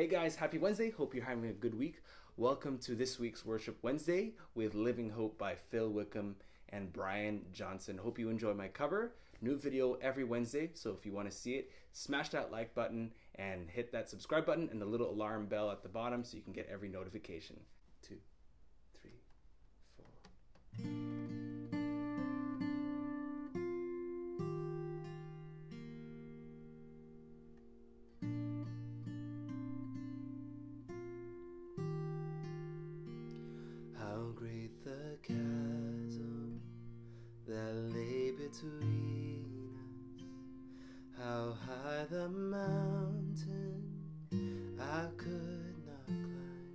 Hey guys, happy Wednesday. Hope you're having a good week. Welcome to this week's Worship Wednesday with Living Hope by Phil Wickham and Brian Johnson. Hope you enjoy my cover. New video every Wednesday, so if you want to see it, smash that like button and hit that subscribe button and the little alarm bell at the bottom so you can get every notification. Two, great the chasm that lay between us. How high the mountain I could not climb.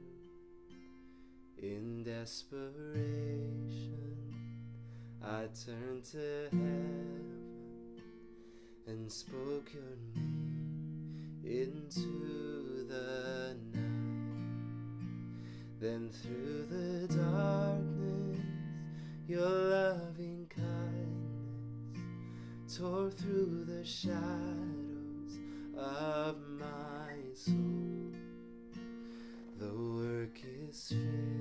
In desperation, I turned to heaven and spoke your name into the night. Then through the darkness, your loving kindness tore through the shadows of my soul. The work is finished,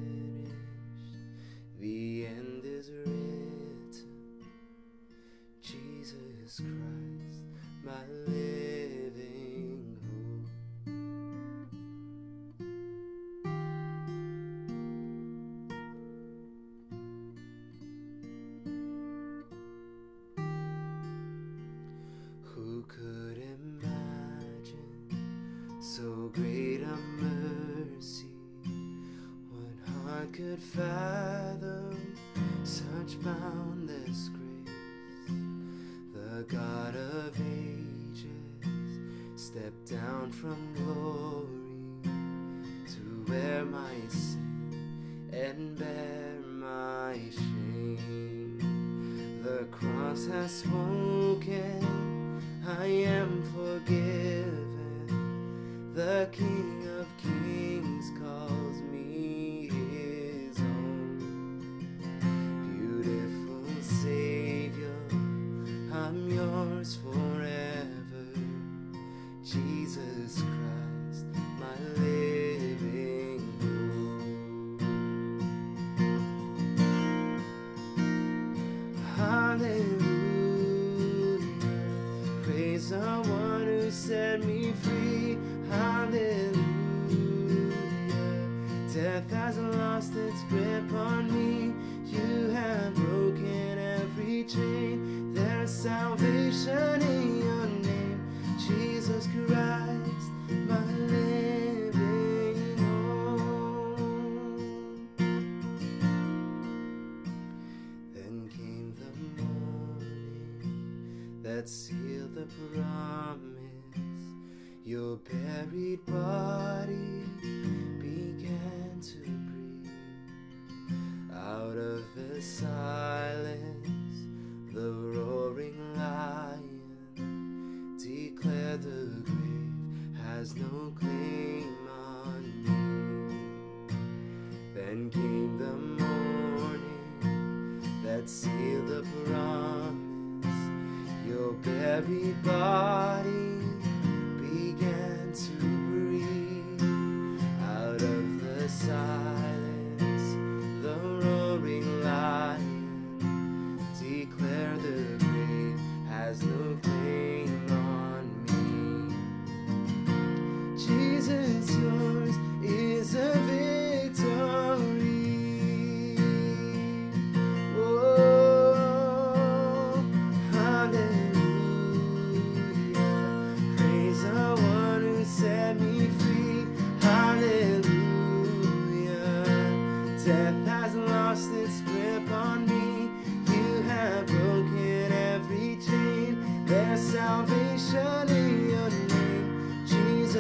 could fathom such boundless grace? The God of ages stepped down from glory to wear my sin and bear my shame. The cross has spoken, that sealed the promise. Your buried body began to breathe. Out of the silence, the roaring lion declared the grave has no claim Your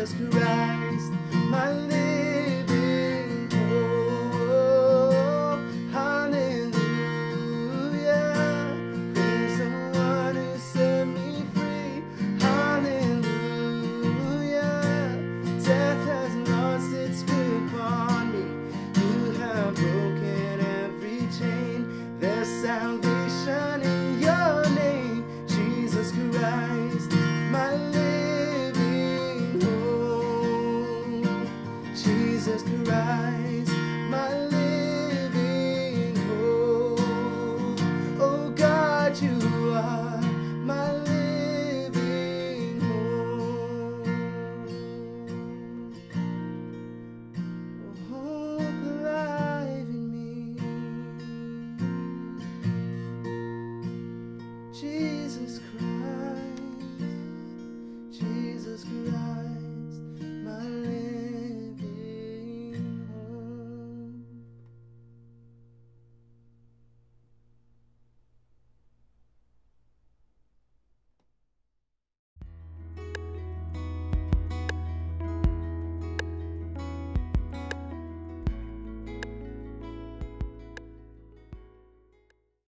salvation in